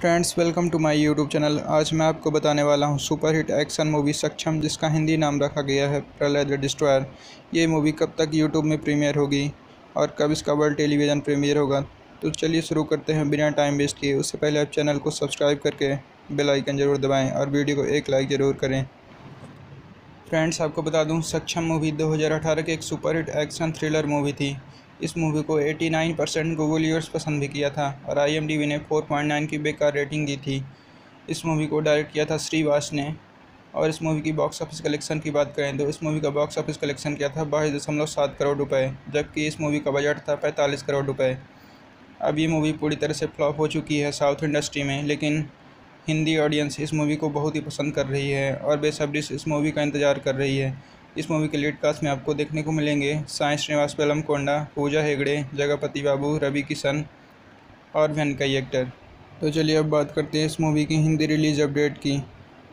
Friends, welcome to my YouTube channel. आज मैं आपको बताने वाला हूँ सुपरहिट एक्शन मूवी सक्षम, जिसका हिंदी नाम रखा गया है, प्रलय द डिस्ट्रॉयर। ये मूवी कब तक यूट्यूब में प्रीमियर होगी और कब इसका वर्ल्ड टेलीविज़न प्रीमियर होगा? तो चलिए शुरू करते हैं बिना टाइम वेस्ट किए। उससे पहले आप चैनल को सब्सक्राइब करके बेलाइकन ज़रूर दबाएँ और वीडियो को एक लाइक ज़रूर करें। फ्रेंड्स, आपको बता दूँ, सक्षम मूवी दो की एक सुपरहिट एक्शन थ्रिलर मूवी थी। इस मूवी को 89 परसेंट गूगल यूर्स पसंद भी किया था और आई ने 4.9 की बेकार रेटिंग दी थी। इस मूवी को डायरेक्ट किया था श्रीवास ने। और इस मूवी की बॉक्स ऑफ़िस कलेक्शन की बात करें तो इस मूवी का बॉक्स ऑफ़िस कलेक्शन किया था बाईस दशमलव सात करोड़ रुपए, जबकि इस मूवी का बजट था पैंतालीस करोड़ रुपए। अब ये मूवी पूरी तरह से फ्लॉप हो चुकी है साउथ इंडस्ट्री में, लेकिन हिंदी ऑडियंस इस मूवी को बहुत ही पसंद कर रही है और बेसब्री से इस मूवी का इंतज़ार कर रही है। इस मूवी के लीड कास्ट में आपको देखने को मिलेंगे साई श्रीनिवास पेलम, कोंडा, पूजा हेगड़े, जगपति बाबू, रवि किशन और भी कई एक्टर तो चलिए अब बात करते हैं इस मूवी की हिंदी रिलीज़ अपडेट की.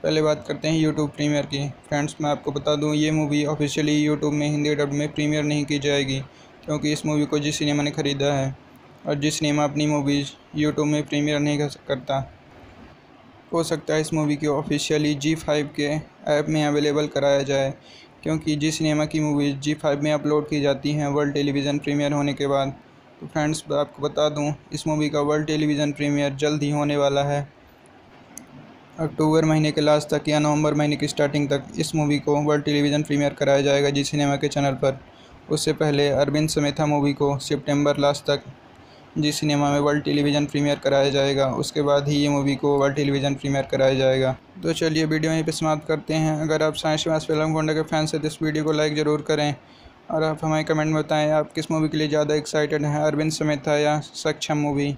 पहले बात करते हैं यूट्यूब प्रीमियर की. फ्रेंड्स मैं आपको बता दूँ, ये मूवी ऑफिशियली यूट्यूब में हिंदी डब में प्रीमियर नहीं की जाएगी, क्योंकि इस मूवी को जिस सिनेमा ने ख़रीदा है और जिस सिनेमा अपनी मूवीज़ यूट्यूब में प्रीमियर नहीं कर करता, हो सकता है इस मूवी को ऑफिशियली जी फाइव के ऐप में अवेलेबल कराया जाए. क्योंकि जी सिनेमा की मूवीज़ जी फाइव में अपलोड की जाती हैं वर्ल्ड टेलीविज़न प्रीमियर होने के बाद। तो फ्रेंड्स आपको बता दूँ, इस मूवी का वर्ल्ड टेलीविज़न प्रीमियर जल्द ही होने वाला है। अक्टूबर महीने के लास्ट तक या नवंबर महीने की स्टार्टिंग तक इस मूवी को वर्ल्ड टेलीविज़न प्रीमियर कराया जाएगा जी सिनेमा के चैनल पर। उससे पहले अरविंद समेथा मूवी को, सितंबर लास्ट तक। जी सिनेमा में वर्ल्ड टेलीविज़न प्रीमियर कराया जाएगा, उसके बाद ही ये मूवी को वर्ल्ड टेलीविज़न प्रीमियर कराया जाएगा। तो चलिए वीडियो यहीं पर समाप्त करते हैं। अगर आप साइंस शिवास फ़िल्म गोंडा के फैंस हैं तो इस वीडियो को लाइक ज़रूर करें। और आप हमें कमेंट में बताएँ, आप किस मूवी के लिए ज़्यादा एक्साइटेड हैं? अरविंद समेत या सक्षम मूवी